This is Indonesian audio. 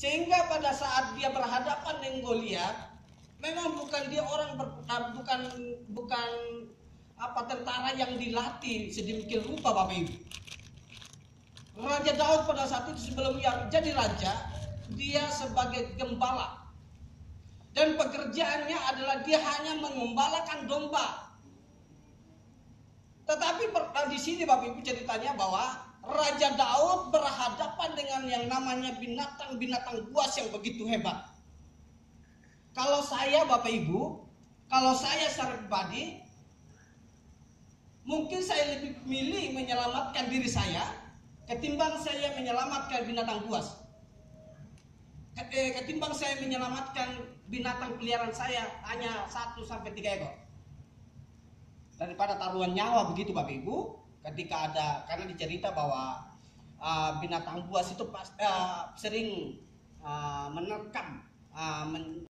Sehingga pada saat dia berhadapan dengan Goliat, memang bukan dia orang ber, ah, bukan bukan apa tentara yang dilatih sedemikian rupa Bapak Ibu. Raja Daud pada saat itu sebelum yang jadi raja, dia sebagai gembala. Dan pekerjaannya adalah dia hanya mengembalakan domba. Tetapi di sini Bapak Ibu ceritanya bahwa Raja Daud berhadapan dengan yang namanya binatang-binatang buas yang begitu hebat. Kalau saya Bapak Ibu, kalau saya secara pribadi, mungkin saya lebih milih menyelamatkan diri saya ketimbang saya menyelamatkan binatang buas. Eh, ketimbang saya menyelamatkan binatang peliharaan saya hanya satu sampai tiga ekor. Daripada taruhan nyawa begitu Bapak Ibu, ketika ada karena dicerita bahwa uh, binatang buas itu pas, uh, sering uh, menerkam uh, men,